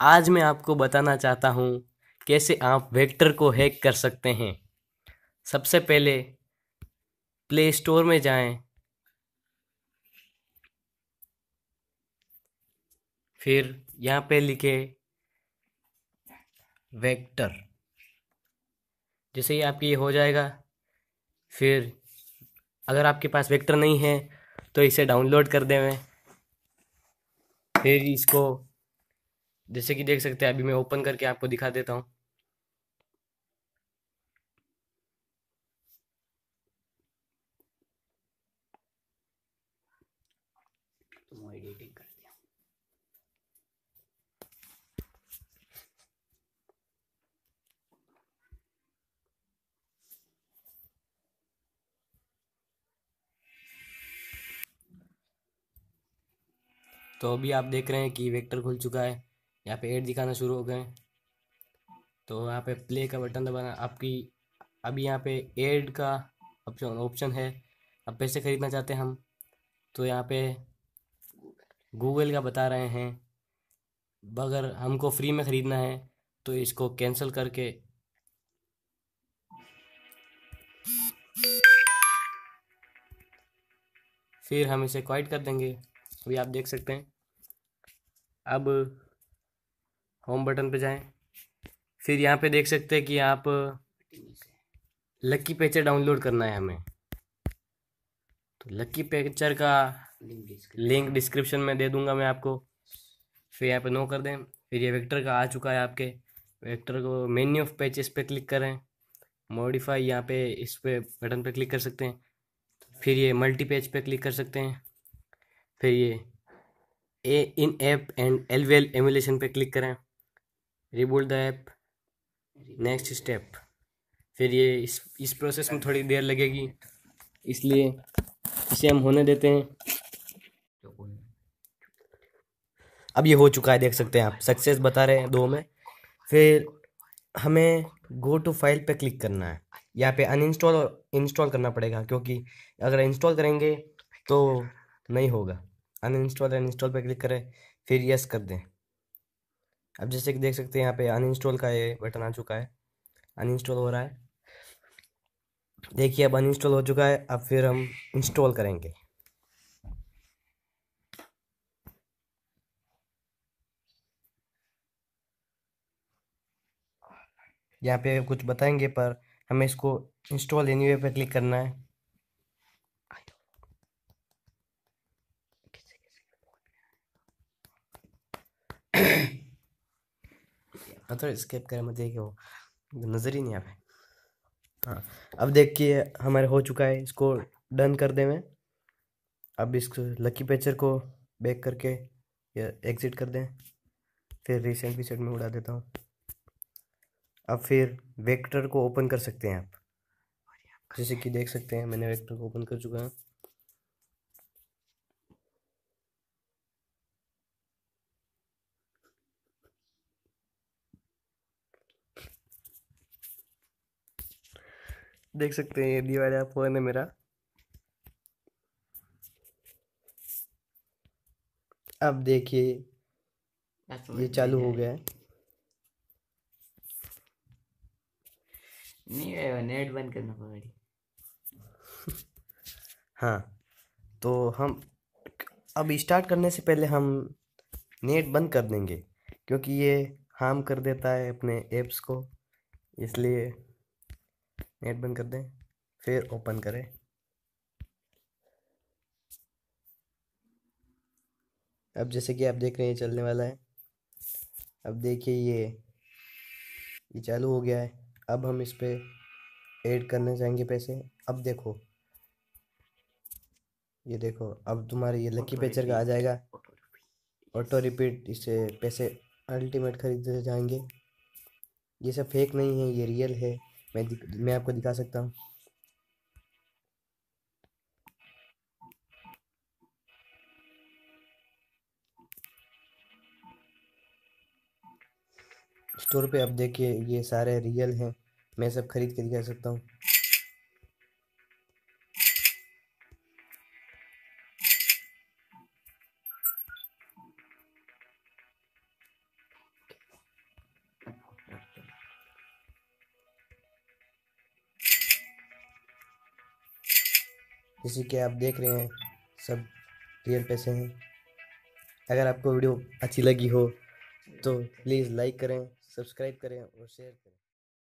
आज मैं आपको बताना चाहता हूँ कैसे आप वेक्टर को हैक कर सकते हैं। सबसे पहले प्ले स्टोर में जाएँ। फिर यहाँ पे लिखे वेक्टर जैसे ही आपकी ये हो जाएगा, फिर अगर आपके पास वेक्टर नहीं है तो इसे डाउनलोड कर दें। फिर इसको जैसे कि देख सकते हैं, अभी मैं ओपन करके आपको दिखा देता हूँ। दिया। तो अभी आप देख रहे हैं कि वेक्टर खुल चुका है। यहाँ पे एड दिखाना शुरू हो गए तो यहाँ पे प्ले का बटन दबाना, आपकी, अभी यहाँ पे एड का ऑप्शन ऑप्शन है। अब पैसे ख़रीदना चाहते हैं हम तो यहाँ पे गूगल का बता रहे हैं, अगर हमको फ्री में ख़रीदना है तो इसको कैंसिल करके फिर हम इसे क्वाइट कर देंगे। अभी आप देख सकते हैं। अब होम बटन पे जाएँ। फिर यहाँ पे देख सकते हैं कि आप लक्की पेचर डाउनलोड करना है हमें। तो लक्की पेचर का लिंक डिस्क्रिप्शन में दे दूँगा मैं आपको। फिर यहाँ पे नो कर दें। फिर ये वेक्टर का आ चुका है आपके। वेक्टर को मेन्यू ऑफ़ पेचेस पे क्लिक करें। मॉडिफाई यहाँ पे इस पे बटन पे क्लिक कर सकते हैं। फिर ये मल्टी पेज पे क्लिक कर सकते हैं। फिर ये a in app and L V L emulation पे क्लिक करें। Reboot the app. Next step. फिर ये इस इस प्रोसेस में थोड़ी देर लगेगी। इसलिए इसे हम होने देते हैं। अब ये हो चुका है देख सकते हैं आप। सक्सेस बता रहे हैं दो में। फिर हमें गो टू फ़ाइल पे क्लिक करना है। यहाँ पे अनइंस्टॉल और इंस्टॉल करना पड़ेगा क्योंकि अगर इंस्टॉल करेंगे तो नहीं होगा। अनइंस्टॉल एंड इंस्टॉल पे क्लिक करें फिर यस कर दें। अब जैसे कि देख सकते हैं यहाँ पे अनइंस्टॉल का ये बटन आ चुका है। अनइंस्टॉल हो रहा है। देखिए, अब अनइंस्टॉल हो चुका है, अब फिर हम इंस्टॉल करेंगे। यहाँ पे कुछ बताएँगे, पर हमें इसको इंस्टॉल एनीवे पे क्लिक करना है। तो स्केप करें मत देखिए वो नज़र ही नहीं आ रहा हाँ। अब देखिए हमारे हो चुका है इसको डन कर दें मैं। अब इस लकी पेचर को बैक करके या एग्ज़िट कर दें। फिर रिसेंट पिक्चर में उड़ा देता हूँ। अब फिर वेक्टर को ओपन कर सकते हैं आप। जैसे कि देख सकते हैं मैंने वेक्टर को ओपन कर चुका हूँ। देख सकते हैं ये दिवाली आप फ़ोन है मेरा। अब देखिए ये चालू हो गया है। नहीं नेट बंद करना पड़ेगा हाँ। तो हम अब स्टार्ट करने से पहले हम नेट बंद कर देंगे क्योंकि ये हार्म कर देता है अपने ऐप्स को इसलिए नेट बंद कर दें फिर ओपन करें। अब जैसे कि आप देख रहे हैं चलने वाला है। अब देखिए ये ये चालू हो गया है। अब हम इस पर ऐड करना चाहेंगे पैसे। अब देखो ये देखो अब तुम्हारे ये लकी पेचर का आ जाएगा। ऑटो रिपीट इससे पैसे अल्टीमेट खरीदते जाएँगे। ये सब फेक नहीं है ये रियल है। मैं मैं आपको दिखा सकता हूँ। स्टोर पे आप देखिए, ये सारे रियल हैं। मैं सब खरीद के दिखा सकता हूँ। जैसे कि आप देख रहे हैं, सब रियल पैसे हैं। अगर आपको वीडियो अच्छी लगी हो तो प्लीज़ लाइक करें सब्सक्राइब करें और शेयर करें।